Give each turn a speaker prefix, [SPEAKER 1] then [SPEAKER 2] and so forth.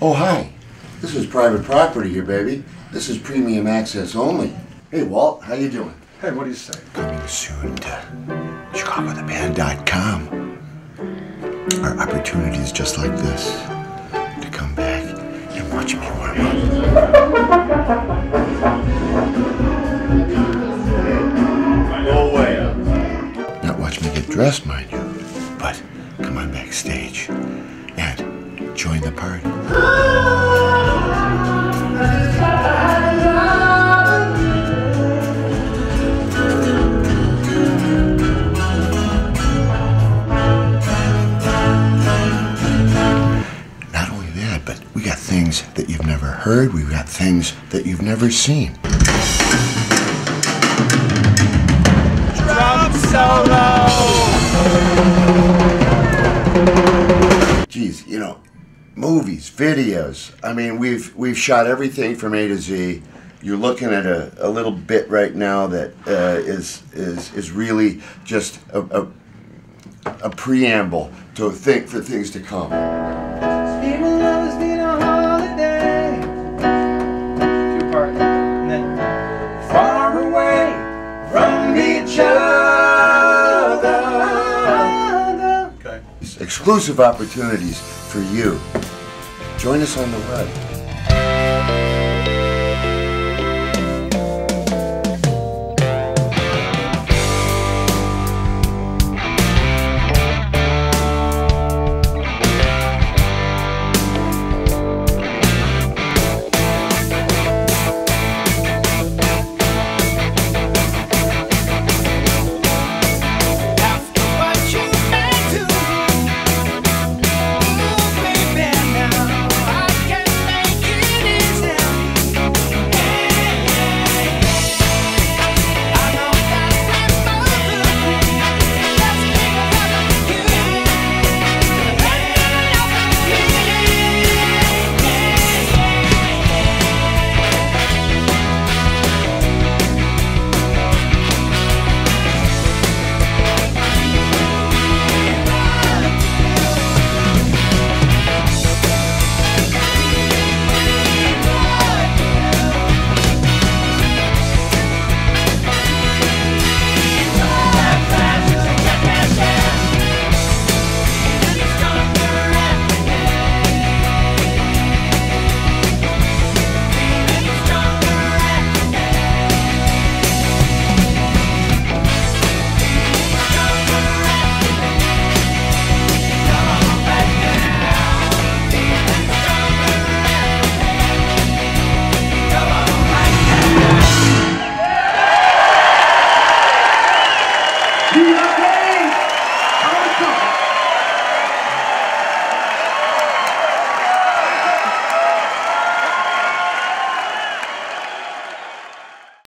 [SPEAKER 1] Oh, hi. This is private property here, baby. This is premium access only. Hey, Walt, how you doing?
[SPEAKER 2] Hey, what do you say?
[SPEAKER 1] Coming soon to ChicagoTheBand.com. Our opportunities just like this to come back and watch me warm up.
[SPEAKER 2] Go away.
[SPEAKER 1] Not watch me get dressed, mind you, but come on backstage and join the party. Not only that, but we got things that you've never heard, we've got things that you've never seen. Movies, videos. I mean, we've we've shot everything from A to Z. You're looking at a, a little bit right now that uh, is is is really just a, a, a preamble to think for things to come.
[SPEAKER 3] Even though it's been a holiday. Two part. And then far away from each other.
[SPEAKER 2] Okay.
[SPEAKER 1] Exclusive opportunities for you. Join us on the web.